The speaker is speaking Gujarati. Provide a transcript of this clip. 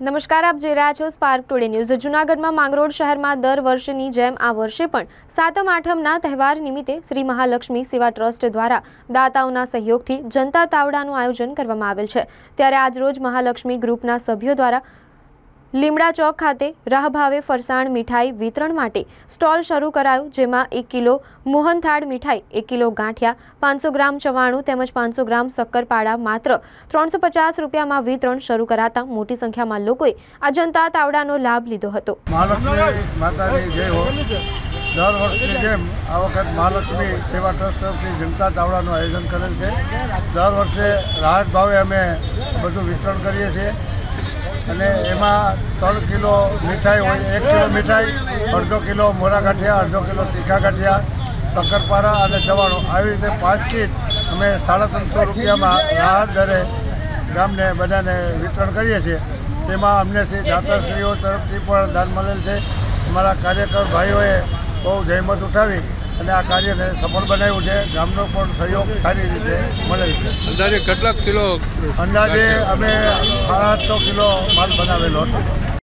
નમસ્કાર, આપ જોઈ રહ્યા છો સ્પાર્ક ટુડે ન્યૂઝ જૂનાગઢમાં માંગરોળ શહેરમાં દર વર્ષની જેમ આ વર્ષે પણ સાતમ આઠમના તહેવાર નિમિત્તે શ્રી મહાલક્ષ્મી સેવા ટ્રસ્ટ દ્વારા દાતાઓના સહયોગથી જનતા તાવડાનું આયોજન કરવામાં આવેલ છે. ત્યારે આજરોજ મહાલક્ષ્મી ગ્રુપના સભ્યો દ્વારા લીમડા ચોક ખાતે રાહભાવે ફરસાણ મીઠાઈ વિતરણ માટે સ્ટોલ શરૂ કરાયું, જેમાં એક કિલો મોહનથાળ મીઠાઈ, એક કિલો ગાંઠિયા, પાંચસો ગ્રામ ચવાણું તેમજ પાંચસો ગ્રામ શક્કરપાડા માત્ર ત્રણસો પચાસ રૂપિયામાં વિતરણ શરૂ કરાતા મોટી સંખ્યામાં લોકોએ આ જનતા તાવડાનો લાભ લીધો હતો. દર વર્ષની જેમ આ વખત મહાલક્ષ્મી સેવા ટ્રસ્ટ તરફથી જનતા તાવડાનું આયોજન કરેલ છે. દર વર્ષે રાહત ભાવે અમે બધું વિતરણ કરીએ છીએ. અને એમાં ત્રણ કિલો મીઠાઈ હોય, એક કિલો મીઠાઈ, અડધો કિલો મોરા ગાંઠિયા અડધો કિલો તીખા ગાંઠિયા શક્કરપારા અને ચવાણું આવી રીતે પાંચ કીટ અમે સાડા ત્રણસો રૂપિયામાં રાહત દરે ગામને બધાને વિતરણ કરીએ છીએ. તેમાં અમને શ્રી દાતાશ્રીઓ તરફથી પણ દાન મળેલ છે. અમારા કાર્યકર ભાઈઓએ બહુ જહેમત ઉઠાવી અને આ કાર્યને સફળ બનાવ્યું છે. ગામનો પણ સહયોગ સારી રીતે મળેલ છે. અંદાજે કેટલાક કિલો અંદાજે અમે સાડા આઠસો કિલો માલ બનાવેલો હતો.